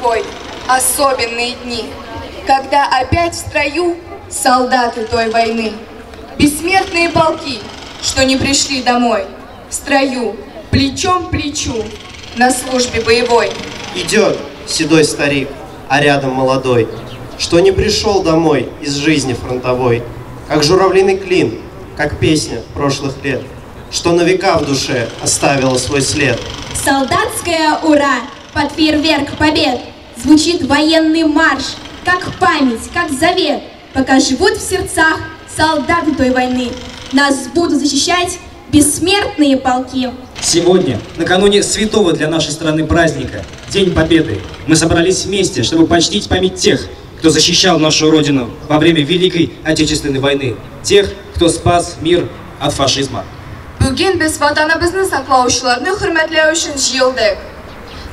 морской особенные дни, когда опять в строю солдаты той войны, бессмертные полки, что не пришли домой, в строю, плечом к плечу, на службе боевой. Идет седой старик, а рядом молодой, что не пришел домой из жизни фронтовой, как журавлиный клин, как песня прошлых лет, что на века в душе оставила свой след. Солдатское ура под фейерверк побед. Звучит военный марш, как память, как завет. Пока живут в сердцах солдаты той войны. Нас будут защищать бессмертные полки. Сегодня, накануне святого для нашей страны праздника, День Победы, мы собрались вместе, чтобы почтить память тех, кто защищал нашу Родину во время Великой Отечественной войны, тех, кто спас мир от фашизма. Bugun biz vatanimizni saqlovchilarni hurmatlash uchun yig'ildik.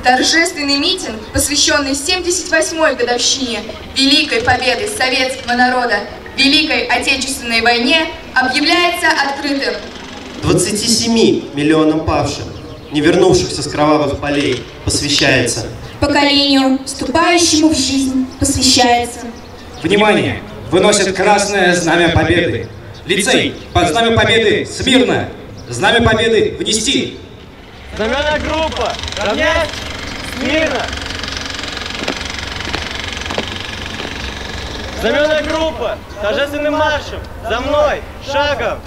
Торжественный митинг, посвященный 78-й годовщине Великой Победы советского народа в Великой Отечественной войне, объявляется открытым. 27 миллионам павших, не вернувшихся с кровавых полей, посвящается. Поколению, вступающему в жизнь, посвящается. Внимание! Выносят красное знамя победы. Лицей, под знамя победы смирно! Знамя победы внести! Знамена группа! Равнять! Смирно! Знамена группа! Торжественным маршем! За мной! Шагом!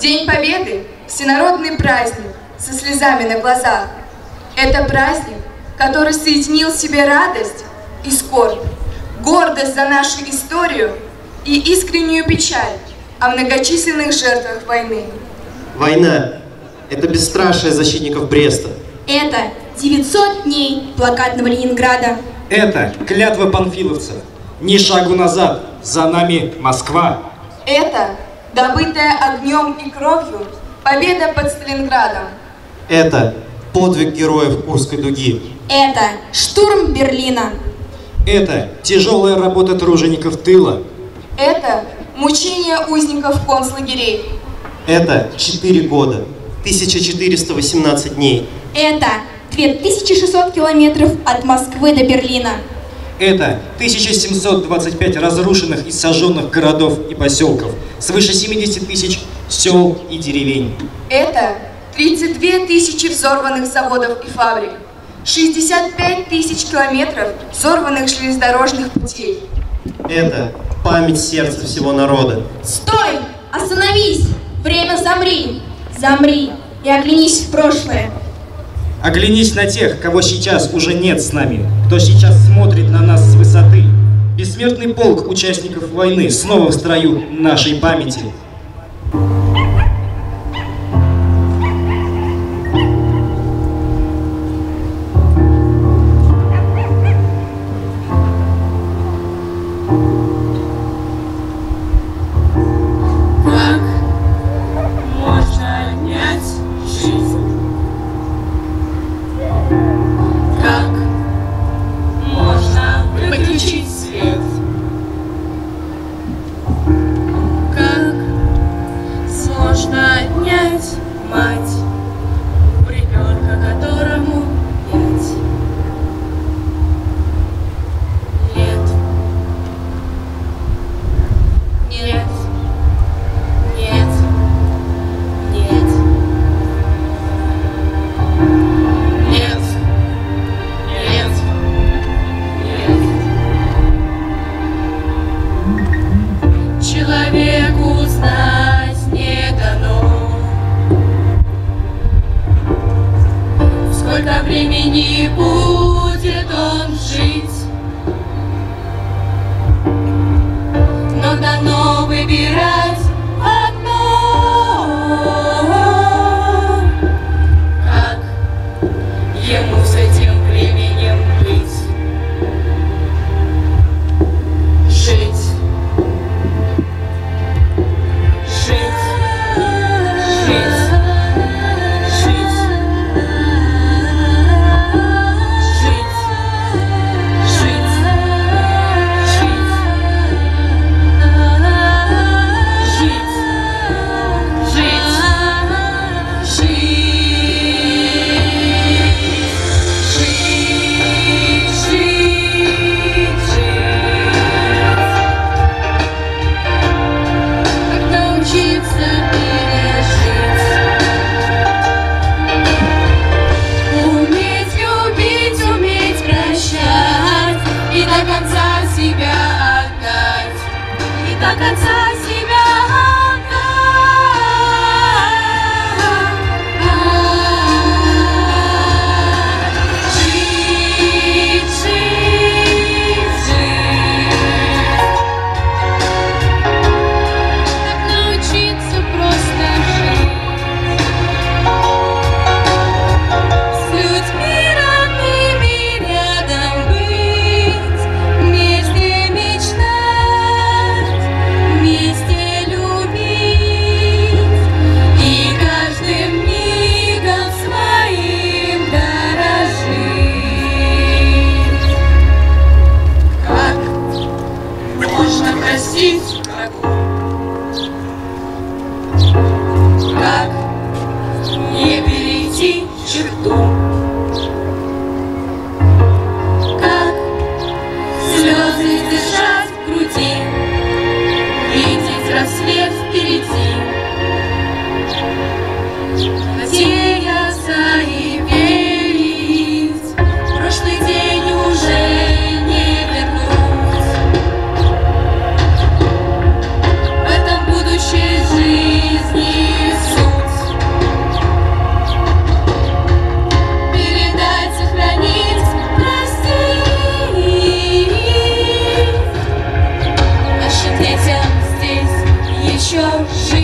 День Победы – всенародный праздник со слезами на глазах. Это праздник, который соединил в себе радость и скорбь, гордость за нашу историю и искреннюю печаль о многочисленных жертвах войны. Война – это бесстрашие защитников Бреста. Это 900 дней блокадного Ленинграда. Это клятва панфиловцев. Ни шагу назад, за нами Москва. Это добытая огнем и кровью победа под Сталинградом. Это подвиг героев Курской дуги. Это штурм Берлина. Это тяжелая работа тружеников тыла. Это мучение узников концлагерей. Это 4 года, 1418 дней. Это 2600 километров от Москвы до Берлина. Это 1725 разрушенных и сожженных городов и поселков, свыше 70 тысяч сел и деревень. Это 32 тысячи взорванных заводов и фабрик, 65 тысяч километров взорванных железнодорожных путей. Это память сердца всего народа. Стой! Остановись! Время замри! Замри и оглянись в прошлое. Оглянись на тех, кого сейчас уже нет с нами, кто сейчас смотрит на нас с высоты. Бессмертный полк участников войны снова в строю нашей памяти. можно здесь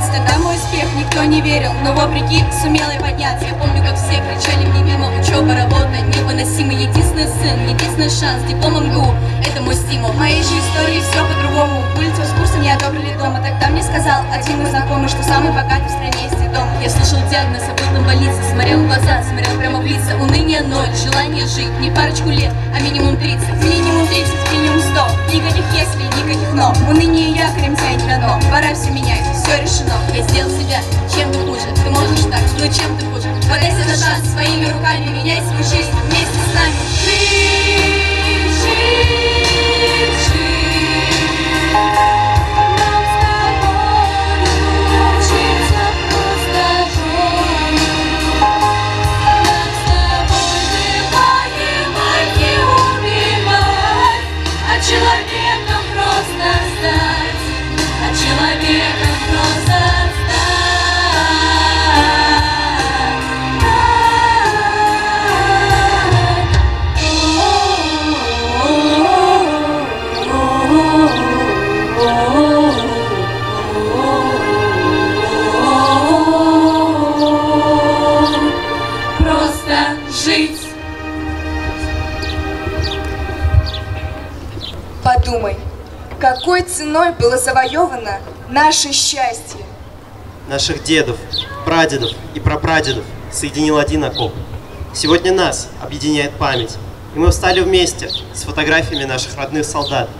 2012 на мой успех никто не верил, но вопреки сумела я подняться. Я помню, как все кричали мне мимо учеба, работа невыносимый Единственный сын, единственный шанс, диплом МГУ, это мой стимул. В моей же истории все по-другому. Улицу с курсом не одобрили дома, тогда мне сказал один мой знакомый, что самый богатый в стране есть дом. Я слышал диагноз, об этом больнице, смотрел в глаза, смотрел прямо в лица. Уныние ноль, желание жить не парочку лет, а минимум 30. Минимум 30, минимум 100, никаких если, никаких но. Уныние якорем тянет на дно, пора все менять, все ценой было завоевано наше счастье. Наших дедов, прадедов и прапрадедов соединил один окоп. Сегодня нас объединяет память. И мы встали вместе с фотографиями наших родных солдат.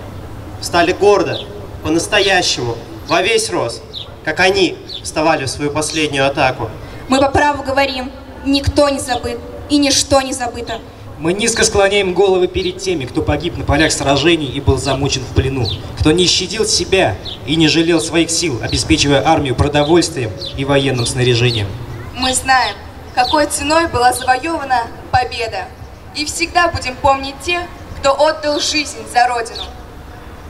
Встали гордо, по-настоящему, во весь рост, как они вставали в свою последнюю атаку. Мы по праву говорим, никто не забыт и ничто не забыто. Мы низко склоняем головы перед теми, кто погиб на полях сражений и был замучен в плену, кто не щадил себя и не жалел своих сил, обеспечивая армию продовольствием и военным снаряжением. Мы знаем, какой ценой была завоевана победа. И всегда будем помнить тех, кто отдал жизнь за Родину.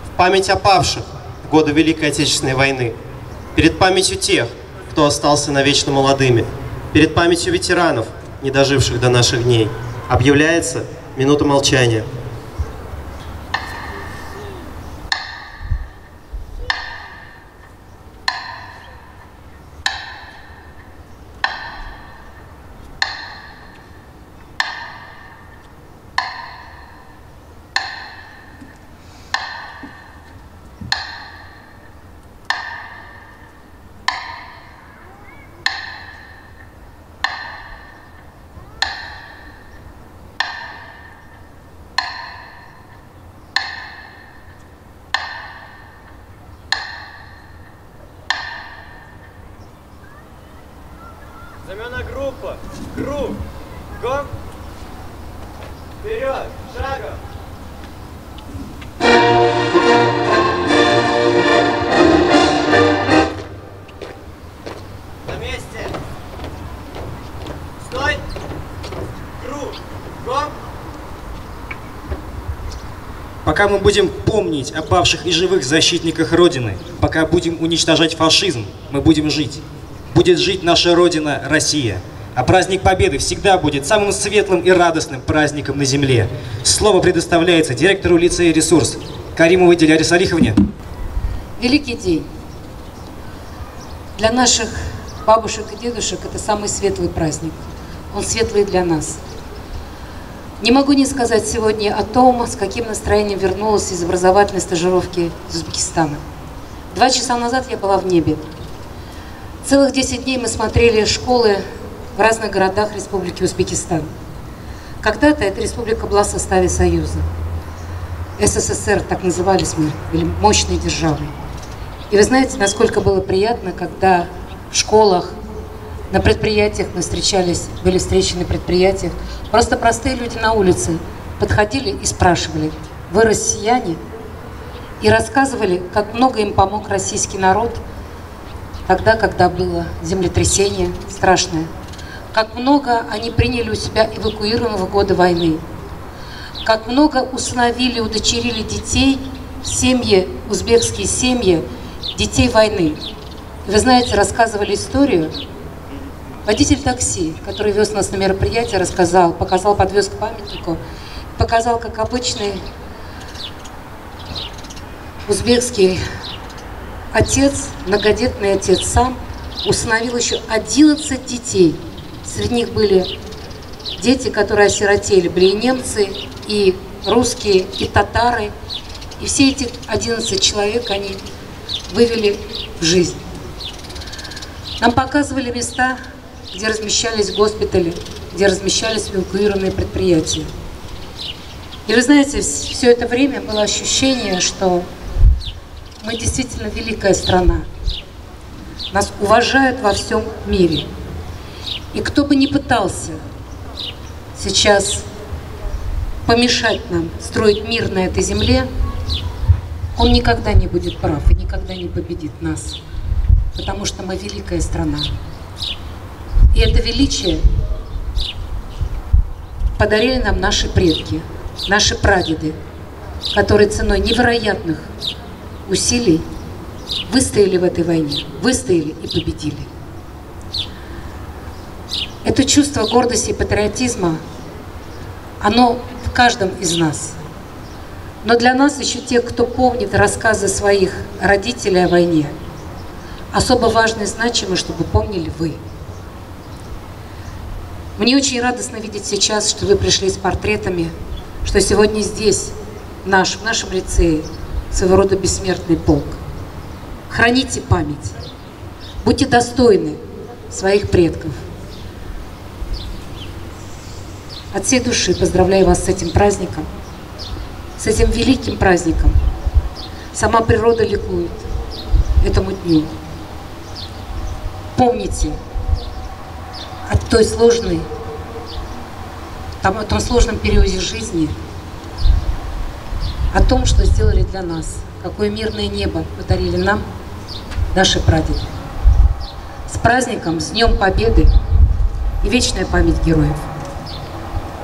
В память о павших в годы Великой Отечественной войны. Перед памятью тех, кто остался навечно молодыми. Перед памятью ветеранов, не доживших до наших дней. Объявляется минута молчания. Группа. Круг. Гонг. Вперед. Шагом. На месте. Стой. Круг. Гонг. Пока мы будем помнить о павших и живых защитниках Родины, пока будем уничтожать фашизм, мы будем жить. Будет жить наша Родина, Россия. А праздник Победы всегда будет самым светлым и радостным праздником на земле. Слово предоставляется директору лицея «Ресурс» Каримовой Диляре Салиховне. Великий день. Для наших бабушек и дедушек это самый светлый праздник. Он светлый для нас. Не могу не сказать сегодня о том, с каким настроением вернулась из образовательной стажировки из Узбекистана. Два часа назад я была в небе. Целых 10 дней мы смотрели школы в разных городах Республики Узбекистан. Когда-то эта республика была в составе Союза. СССР, так назывались мы, были мощной державой. И вы знаете, насколько было приятно, когда в школах, на предприятиях мы встречались, были встречи на предприятиях. Просто простые люди на улице подходили и спрашивали, вы россияне? И рассказывали, как много им помог российский народ тогда, когда было землетрясение страшное. Как много они приняли у себя эвакуированных в годы войны. Как много усыновили, удочерили детей, семьи, узбекские семьи, детей войны. Вы знаете, рассказывали историю. Водитель такси, который вез нас на мероприятие, рассказал, показал, подвез к памятнику, показал, как обычный узбекский отец, многодетный отец сам, установил еще 11 детей. Среди них были дети, которые осиротели, были и немцы, и русские, и татары. И все эти 11 человек они вывели в жизнь. Нам показывали места, где размещались госпитали, где размещались эвакуированные предприятия. И вы знаете, все это время было ощущение, что мы действительно великая страна. Нас уважают во всем мире. И кто бы ни пытался сейчас помешать нам строить мир на этой земле, он никогда не будет прав и никогда не победит нас. Потому что мы великая страна. И это величие подарили нам наши предки, наши прадеды, которые ценой невероятных усилий выстояли в этой войне, выстояли и победили. Это чувство гордости и патриотизма, оно в каждом из нас. Но для нас еще тех, кто помнит рассказы своих родителей о войне, особо важно и значимо, чтобы помнили вы. Мне очень радостно видеть сейчас, что вы пришли с портретами, что сегодня здесь, в нашем, в нашем лицее, своего рода бессмертный полк. Храните память. Будьте достойны своих предков. От всей души поздравляю вас с этим праздником, с этим великим праздником. Сама природа ликует этому дню. Помните от той сложной о том сложном периоде жизни, о том, что сделали для нас, какое мирное небо подарили нам наши прадеды. С праздником, с Днем Победы и вечная память героев.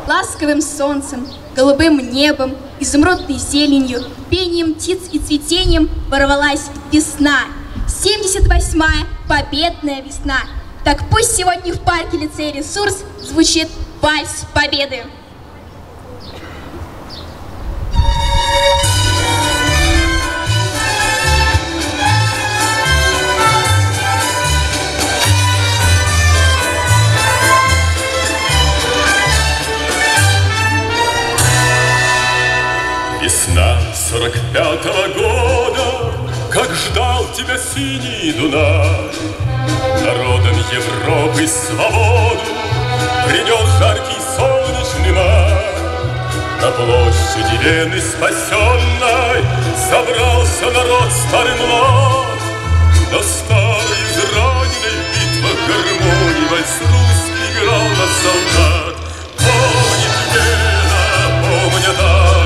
Ласковым солнцем, голубым небом, изумрудной зеленью, пением птиц и цветением ворвалась весна. 78-я победная весна. Так пусть сегодня в парке лицея «Ресурс» звучит вальс победы. Сорок пятого года, Как ждал тебя синий Дунай. Народом Европы свободу Принес жаркий солнечный май. На площади Вены спасенной Собрался народ старый млад, Но старый израненный в битвах гармонии Вальс русский играл на солдат. Помнит Вена, помнят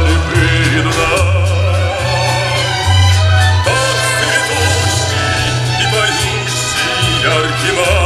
яркий май.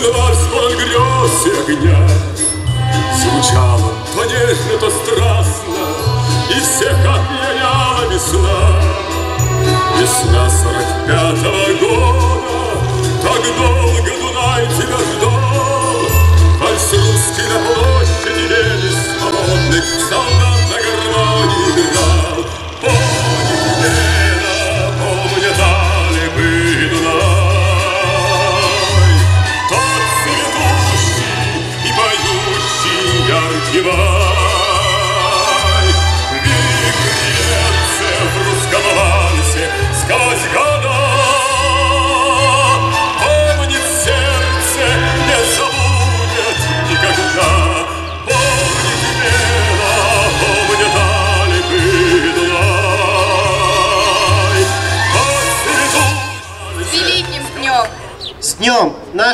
Вальс полон грез и огня. Звучал он то нежно, то страстно, И всех опьяняла весна. Весна сорок пятого года, Так долго Дунай тебя ждал. Вальс на площади Вены свободных Солдат на гармонии играл.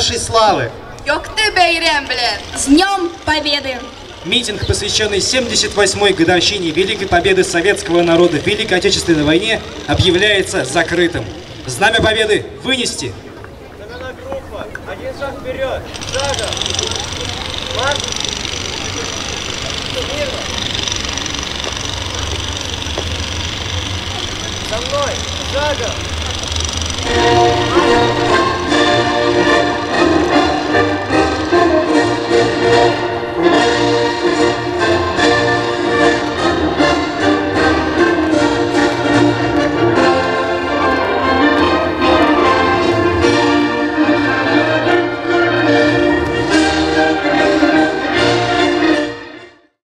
Нашей славы! С Днем Победы! Митинг, посвященный 78-й годовщине Великой Победы советского народа в Великой Отечественной войне, объявляется закрытым. Знамя Победы вынести! Знамена группа. Один шаг вперед. Шагом. Марш. Мирно. За мной. Шагом.